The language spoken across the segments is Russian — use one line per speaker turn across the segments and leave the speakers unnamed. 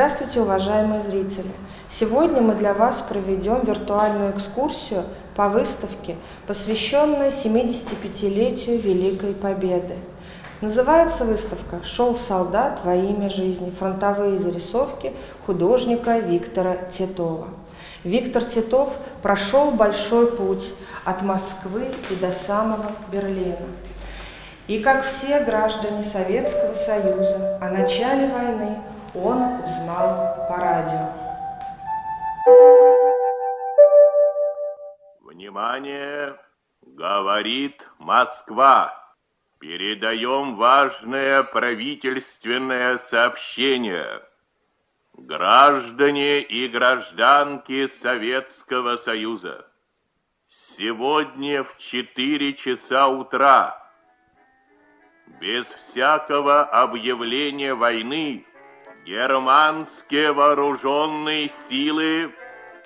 Здравствуйте, уважаемые зрители! Сегодня мы для вас проведем виртуальную экскурсию по выставке, посвященной 75-летию Великой Победы. Называется выставка «Шел солдат во имя жизни. Фронтовые зарисовки художника Виктора Титова». Виктор Титов прошел большой путь от Москвы и до самого Берлина. И как все граждане Советского Союза о начале войны он узнал по радио.
Внимание! Говорит Москва. Передаем важное правительственное сообщение. Граждане и гражданки Советского Союза, сегодня в 4 часа утра без всякого объявления войны германские вооруженные силы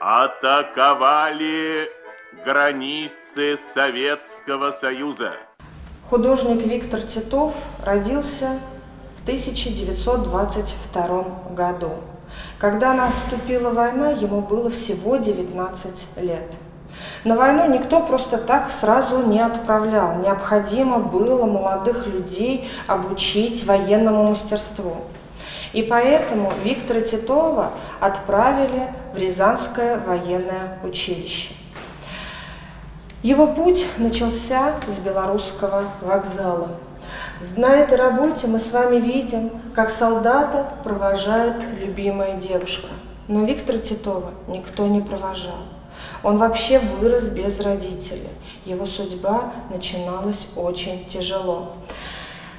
атаковали границы Советского Союза.
Художник Виктор Титов родился в 1922 году. Когда наступила война, ему было всего 19 лет. На войну никто просто так сразу не отправлял. Необходимо было молодых людей обучить военному мастерству. И поэтому Виктора Титова отправили в Рязанское военное училище. Его путь начался с белорусского вокзала. На этой работе мы с вами видим, как солдата провожает любимая девушка. Но Виктора Титова никто не провожал. Он вообще вырос без родителей. Его судьба начиналась очень тяжело.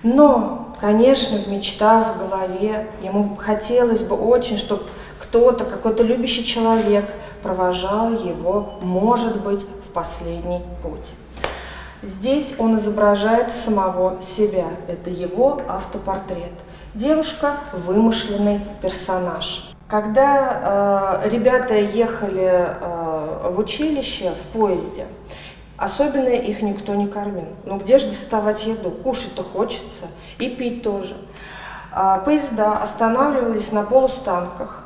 Но, конечно, в мечтах, в голове ему хотелось бы очень, чтобы кто-то, какой-то любящий человек провожал его, может быть, в последний путь. Здесь он изображает самого себя. Это его автопортрет. Девушка – вымышленный персонаж. Когда э, ребята ехали э, в училище в поезде, особенно их никто не кормил. Ну где же доставать еду? Кушать-то хочется и пить тоже. Э, поезда останавливались на полустанках.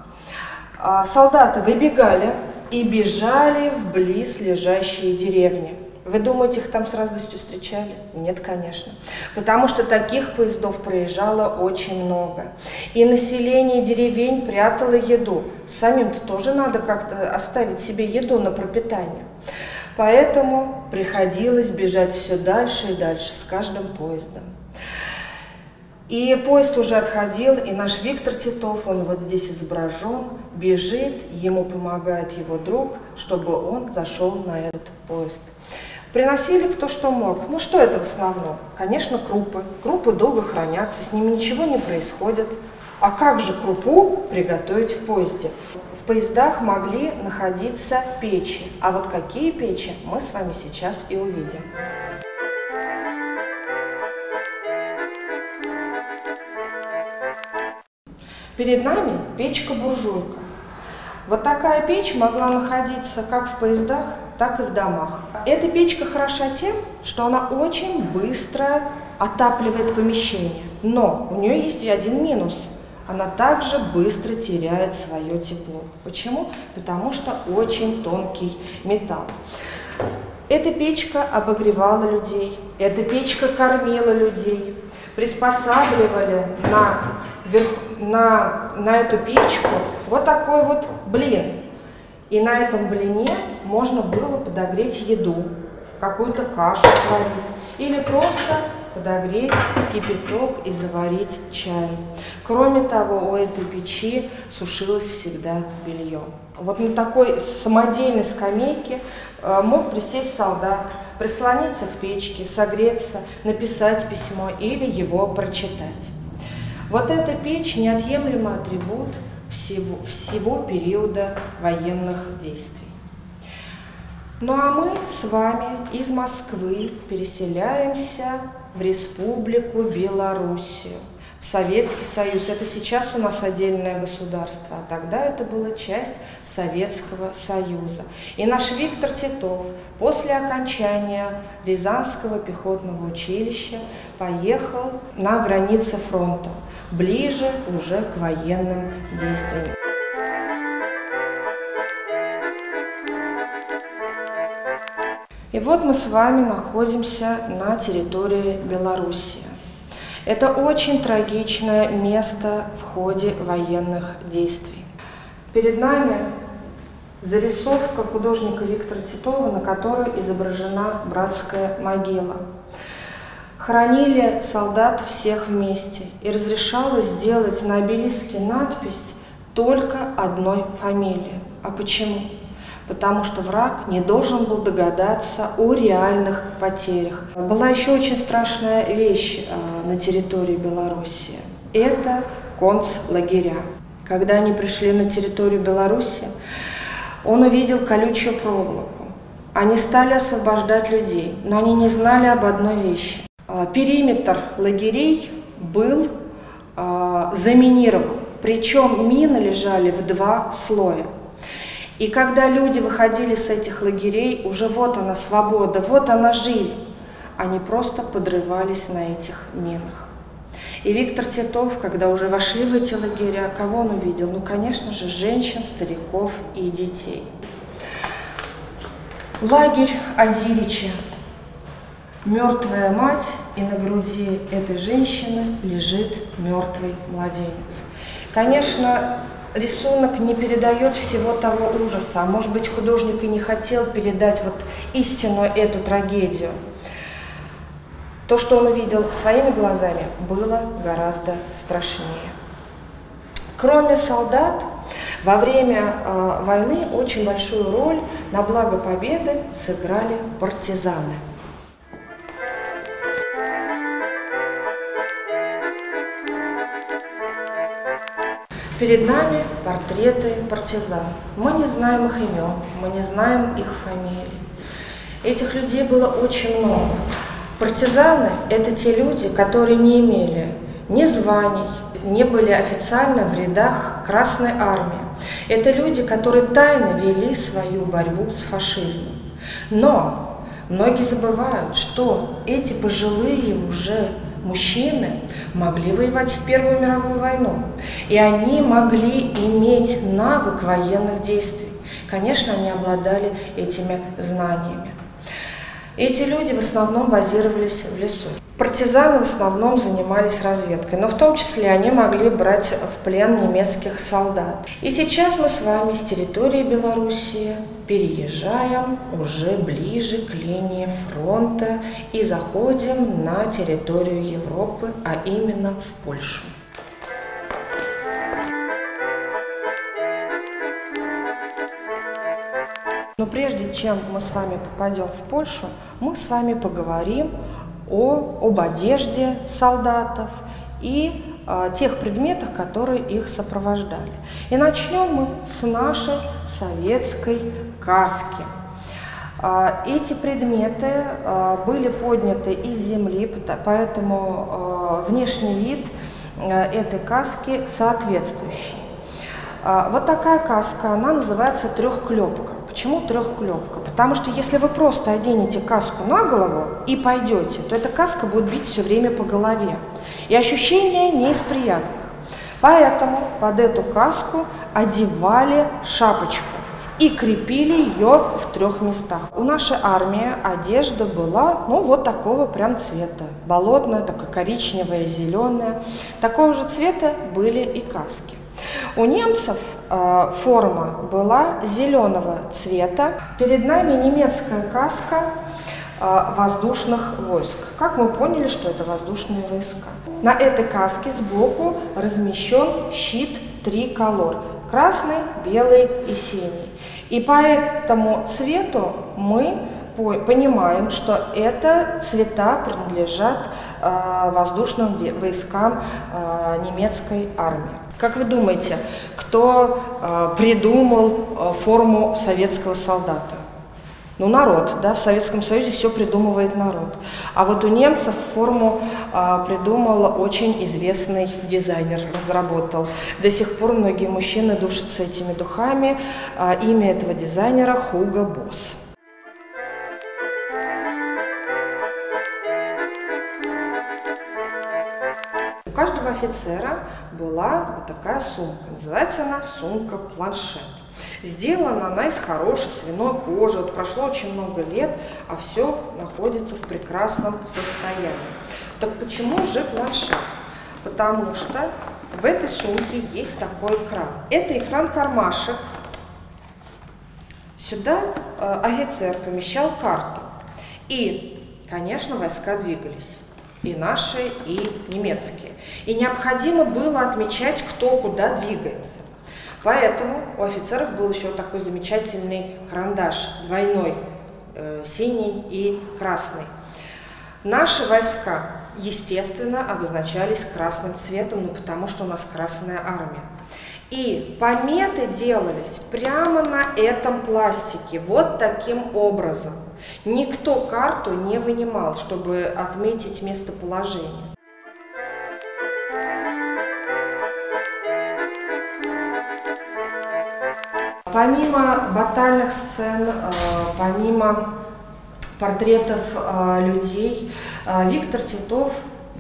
Э, солдаты выбегали и бежали в близ лежащие деревни. Вы думаете, их там с радостью встречали? Нет, конечно. Потому что таких поездов проезжало очень много. И население деревень прятало еду. Самим-то тоже надо как-то оставить себе еду на пропитание. Поэтому приходилось бежать все дальше и дальше с каждым поездом. И поезд уже отходил, и наш Виктор Титов, он вот здесь изображен, бежит, ему помогает его друг, чтобы он зашел на этот поезд. Приносили кто что мог. Ну что это в основном? Конечно, крупы. Крупы долго хранятся, с ними ничего не происходит. А как же крупу приготовить в поезде? В поездах могли находиться печи. А вот какие печи, мы с вами сейчас и увидим. Перед нами печка-буржуйка. Вот такая печь могла находиться как в поездах, так и в домах. Эта печка хороша тем, что она очень быстро отапливает помещение. Но у нее есть и один минус. Она также быстро теряет свое тепло. Почему? Потому что очень тонкий металл. Эта печка обогревала людей, эта печка кормила людей. Приспосабливали на, на, на эту печку вот такой вот блин. И на этом блине можно было подогреть еду, какую-то кашу сварить или просто подогреть кипяток и заварить чай. Кроме того, у этой печи сушилось всегда белье. Вот на такой самодельной скамейке э, мог присесть солдат, прислониться к печке, согреться, написать письмо или его прочитать. Вот эта печь – неотъемлемый атрибут всего, всего периода военных действий. Ну а мы с вами из Москвы переселяемся в Республику Белоруссию, в Советский Союз. Это сейчас у нас отдельное государство, а тогда это была часть Советского Союза. И наш Виктор Титов после окончания Рязанского пехотного училища поехал на границы фронта, ближе уже к военным действиям. И вот мы с вами находимся на территории Белоруссии. Это очень трагичное место в ходе военных действий. Перед нами зарисовка художника Виктора Титова, на которой изображена братская могила. Хоронили солдат всех вместе, и разрешалось сделать на обелиске надпись только одной фамилии. А почему? Потому что враг не должен был догадаться о реальных потерях. Была еще очень страшная вещь а, на территории Беларуси. Это концлагеря. Когда они пришли на территорию Беларуси, он увидел колючую проволоку. Они стали освобождать людей, но они не знали об одной вещи. А, периметр лагерей был а, заминирован, причем мины лежали в два слоя. И когда люди выходили с этих лагерей, уже вот она свобода, вот она жизнь, они просто подрывались на этих минах. И Виктор Титов, когда уже вошли в эти лагеря, кого он увидел? Ну, конечно же, женщин, стариков и детей. Лагерь Азирича. Мертвая мать, и на груди этой женщины лежит мертвый младенец. Конечно, рисунок не передает всего того ужаса, а может быть художник и не хотел передать вот истинную эту трагедию. То, что он увидел своими глазами, было гораздо страшнее. Кроме солдат, во время э, войны очень большую роль на благо победы сыграли партизаны. Перед нами портреты партизан. Мы не знаем их имен, мы не знаем их фамилий. Этих людей было очень много. Партизаны – это те люди, которые не имели ни званий, не были официально в рядах Красной Армии. Это люди, которые тайно вели свою борьбу с фашизмом. Но многие забывают, что эти пожилые уже мужчины могли воевать в Первую мировую войну, и они могли иметь навык военных действий. Конечно, они обладали этими знаниями. Эти люди в основном базировались в лесу. Партизаны в основном занимались разведкой, но в том числе они могли брать в плен немецких солдат. И сейчас мы с вами с территории Белоруссии переезжаем уже ближе к линии фронта и заходим на территорию Европы, а именно в Польшу. Прежде чем мы с вами попадем в Польшу, мы с вами поговорим о, об одежде солдатов и э, тех предметах, которые их сопровождали. И начнем мы с нашей советской каски. Э, эти предметы э, были подняты из земли, поэтому внешний вид этой каски соответствующий. Вот такая каска, она называется трехклепка. Почему трехклепка? Потому что если вы просто оденете каску на голову и пойдете, то эта каска будет бить все время по голове. И ощущения не из приятных. Поэтому под эту каску одевали шапочку и крепили ее в трех местах. У нашей армии одежда была, ну, вот такого прям цвета. Болотная, такая коричневая, зеленая. Такого же цвета были и каски. У немцев э, форма была зеленого цвета. Перед нами немецкая каска э, воздушных войск. Как мы поняли, что это воздушные войска? На этой каске сбоку размещен щит триколор. Красный, белый и синий. И по этому цвету мы понимаем, что это цвета принадлежат э, воздушным войскам э, немецкой армии. Как вы думаете, кто э, придумал форму советского солдата? ну, народ, да, в Советском Союзе все придумывает народ. А вот у немцев форму а, придумал очень известный дизайнер, разработал. До сих пор многие мужчины душатся этими духами. А, имя этого дизайнера Хуга Босс. Офицера была вот такая сумка. Называется она сумка-планшет. Сделана она из хорошей свиной кожи. Вот прошло очень много лет, а все находится в прекрасном состоянии. Так почему же планшет? Потому что в этой сумке есть такой экран. Это экран-кармашек. Сюда э, офицер помещал карту. И, конечно, войска двигались и наши, и немецкие. И необходимо было отмечать, кто куда двигается. Поэтому у офицеров был еще такой замечательный карандаш, двойной, э, синий и красный. Наши войска, естественно, обозначались красным цветом, ну потому что у нас Красная Армия. И пометы делались прямо на этом пластике, вот таким образом. Никто карту не вынимал, чтобы отметить местоположение. Помимо батальных сцен, э, помимо портретов э, людей, э, Виктор Титов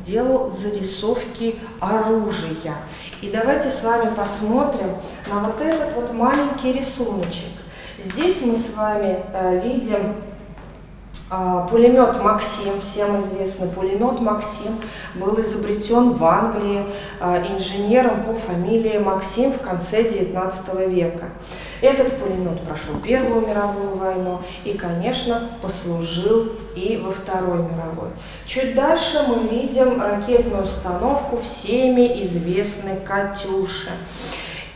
делал зарисовки оружия. И давайте с вами посмотрим на вот этот вот маленький рисуночек. Здесь мы с вами видим пулемет Максим, всем известный пулемет Максим, был изобретен в Англии а, инженером по фамилии Максим в конце 19 века. Этот пулемет прошел Первую мировую войну и, конечно, послужил и во Второй мировой. Чуть дальше мы видим ракетную установку всеми известной «Катюша».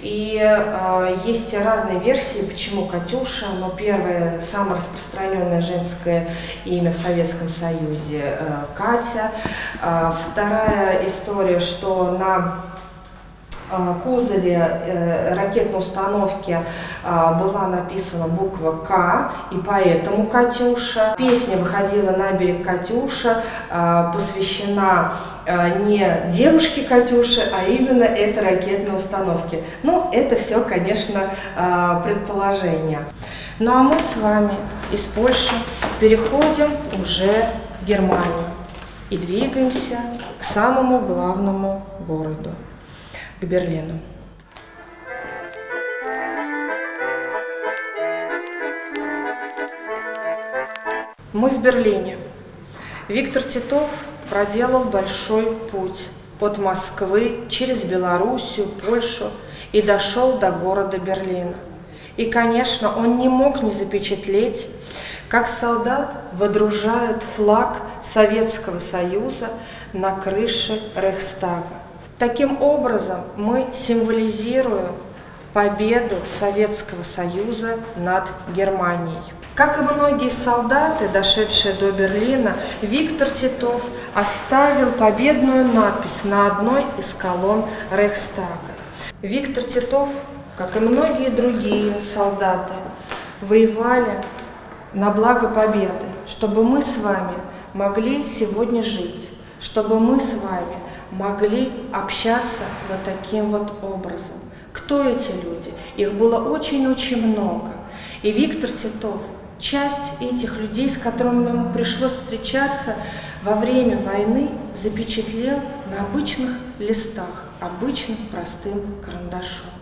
И э, есть разные версии, почему Катюша, но первое, самое распространенное женское имя в Советском Союзе э, Катя. Э, вторая история, что на кузове э, ракетной установки э, была написана буква К, и поэтому Катюша. Песня выходила на берег Катюша, посвящена не девушке Катюше, а именно этой ракетной установке. Ну, это все, конечно, предположение. Ну а мы с вами из Польши переходим уже в Германию и двигаемся к самому главному городу к Берлину. Мы в Берлине. Виктор Титов проделал большой путь от Москвы через Белоруссию, Польшу и дошел до города Берлина. И, конечно, он не мог не запечатлеть, как солдат водружает флаг Советского Союза на крыше Рейхстага. Таким образом, мы символизируем победу Советского Союза над Германией. Как и многие солдаты, дошедшие до Берлина, Виктор Титов оставил победную надпись на одной из колонн Рейхстага. Виктор Титов, как и многие другие солдаты, воевали на благо победы, чтобы мы с вами могли сегодня жить, чтобы мы с вами могли общаться вот таким вот образом. Кто эти люди? Их было очень-очень много. И Виктор Титов, часть этих людей, с которыми ему пришлось встречаться во время войны, запечатлел на обычных листах, обычным простым карандашом.